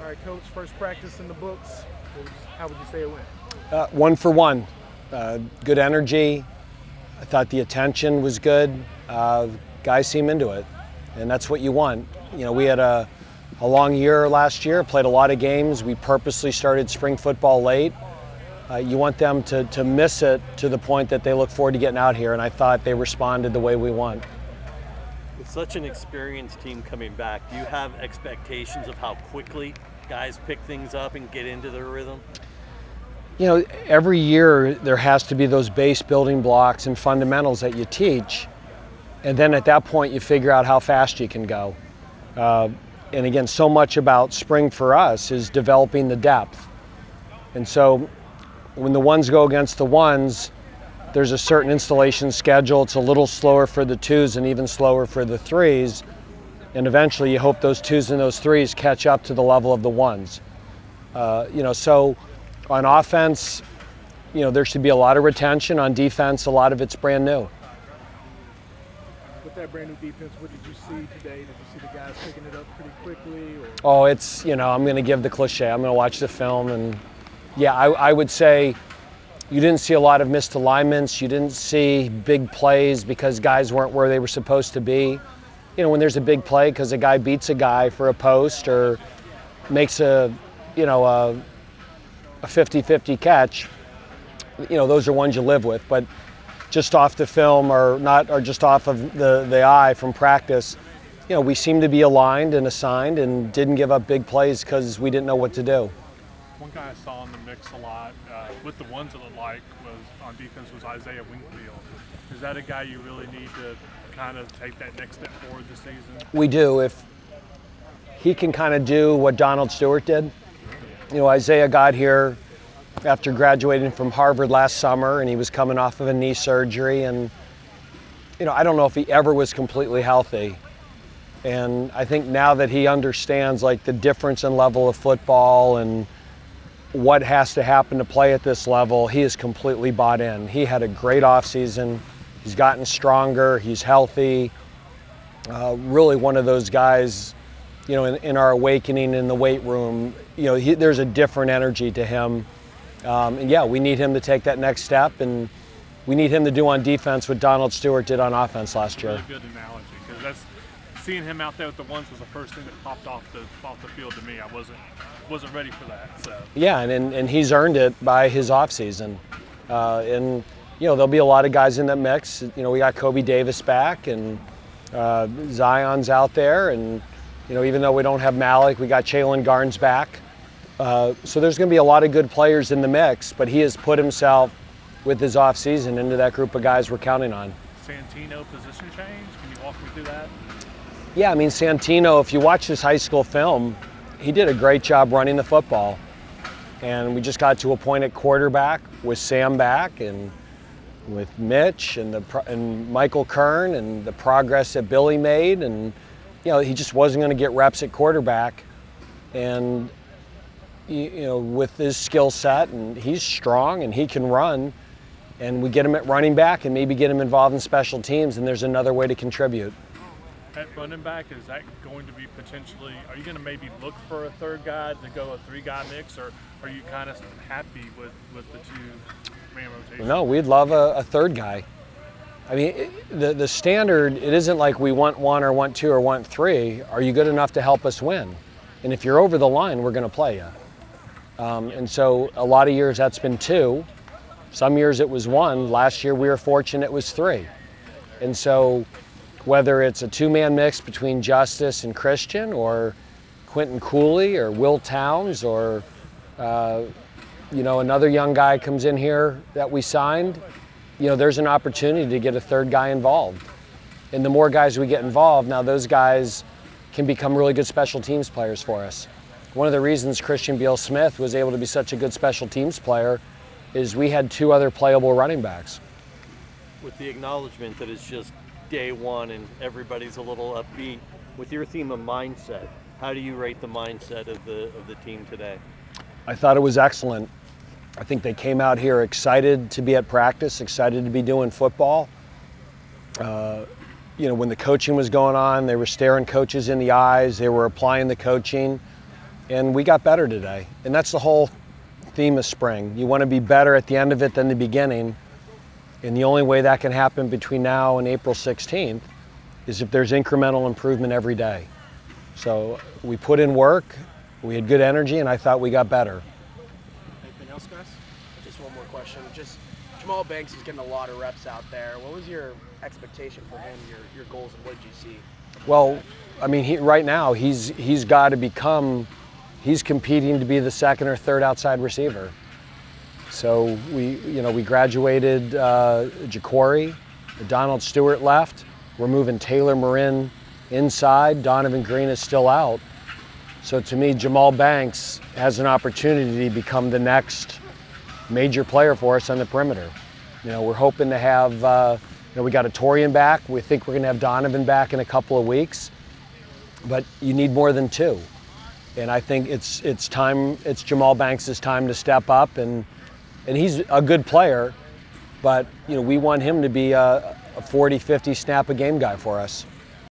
All right, coach. First practice in the books. How would you say it went? Uh, one for one. Uh, good energy. I thought the attention was good. Uh, guys seem into it, and that's what you want. You know, we had a, a long year last year, played a lot of games. We purposely started spring football late. Uh, you want them to, to miss it to the point that they look forward to getting out here, and I thought they responded the way we want. With such an experienced team coming back, do you have expectations of how quickly guys pick things up and get into their rhythm? You know, every year there has to be those base building blocks and fundamentals that you teach, and then at that point you figure out how fast you can go. Uh, and again, so much about spring for us is developing the depth. And so when the ones go against the ones, there's a certain installation schedule. It's a little slower for the twos and even slower for the threes. And eventually you hope those twos and those threes catch up to the level of the ones. Uh, you know, so on offense, you know, there should be a lot of retention. On defense, a lot of it's brand new. With that brand new defense, what did you see today? Did you see the guys picking it up pretty quickly? Or? Oh, it's, you know, I'm going to give the cliche. I'm going to watch the film and yeah, I, I, would say you didn't see a lot of missed alignments. You didn't see big plays because guys weren't where they were supposed to be. You know, when there's a big play because a guy beats a guy for a post or makes a, you know, a, a 50-50 catch, you know, those are ones you live with. But just off the film or not, or just off of the, the eye from practice, you know, we seemed to be aligned and assigned and didn't give up big plays because we didn't know what to do one guy I saw in the mix a lot uh, with the ones that I like was on defense was Isaiah Wingfield. Is that a guy you really need to kind of take that next step forward this season? We do. If he can kind of do what Donald Stewart did. You know, Isaiah got here after graduating from Harvard last summer, and he was coming off of a knee surgery. And, you know, I don't know if he ever was completely healthy. And I think now that he understands like the difference in level of football and what has to happen to play at this level, he is completely bought in. He had a great offseason. He's gotten stronger. He's healthy. Uh, really one of those guys, you know, in, in, our awakening in the weight room, you know, he, there's a different energy to him. Um, and yeah, we need him to take that next step, and we need him to do on defense what Donald Stewart did on offense last year. Really good analogy, because that's seeing him out there with the ones was the first thing that popped off the off the field to me. I wasn't wasn't ready for that. So. Yeah, and, and, and he's earned it by his offseason. Uh, and, you know, there'll be a lot of guys in that mix. You know, we got Kobe Davis back and uh, Zion's out there. And, you know, even though we don't have Malik, we got Jalen Garnes back. Uh, so there's going to be a lot of good players in the mix, but he has put himself with his offseason into that group of guys we're counting on. Santino position change? Can you walk me through that? Yeah, I mean, Santino, if you watch his high school film, he did a great job running the football. And we just got to appoint a point at quarterback with Sam back and with Mitch and, the, and Michael Kern and the progress that Billy made. And, you know, he just wasn't going to get reps at quarterback. And, you know, with his skill set, and he's strong and he can run, and we get him at running back and maybe get him involved in special teams, and there's another way to contribute at running back, is that going to be potentially, are you going to maybe look for a third guy to go a three guy mix, or are you kind of happy with, with the two man rotation? No, we'd love a, a third guy. I mean, it, the, the standard, it isn't like we want one or want two or want three. Are you good enough to help us win? And if you're over the line, we're going to play you. Um, and so a lot of years that's been two. Some years it was one. Last year we were fortunate it was three. And so whether it's a two-man mix between Justice and Christian or Quinton Cooley or Will Towns or uh, you know another young guy comes in here that we signed, you know there's an opportunity to get a third guy involved. And the more guys we get involved, now those guys can become really good special teams players for us. One of the reasons Christian Beal Smith was able to be such a good special teams player is we had two other playable running backs. With the acknowledgement that it's just day one and everybody's a little upbeat. With your theme of mindset, how do you rate the mindset of the of the team today? I thought it was excellent. I think they came out here excited to be at practice, excited to be doing football. Uh, you know, when the coaching was going on, they were staring coaches in the eyes. They were applying the coaching. and we got better today. And that's the whole theme of spring. You want to be better at the end of it than the beginning. And the only way that can happen between now and April 16th is if there's incremental improvement every day. So we put in work, we had good energy, and I thought we got better. Anything else, guys? Just one more question. Just Jahmal Banks is getting a lot of reps out there. What was your expectation for him? Your your goals, and what did you see? Well, I mean, he, right now he's he's got to become, he's competing to be the second or third outside receiver. So we, you know, we graduated uh, Jaquarii, Donald Stewart left. We're moving Taylor Morin inside. Donavon Greene is still out. So to me, Jahmal Banks has an opportunity to become the next major player for us on the perimeter. You know, we're hoping to have, uh, you know, we got a Torian back. We think we're going to have Donovan back in a couple of weeks. But you need more than two. And I think it's it's time. It's Jahmal Banks' time to step up, and and he's a good player. But you know, we want him to be a, a 40, 50 snap a game guy for us.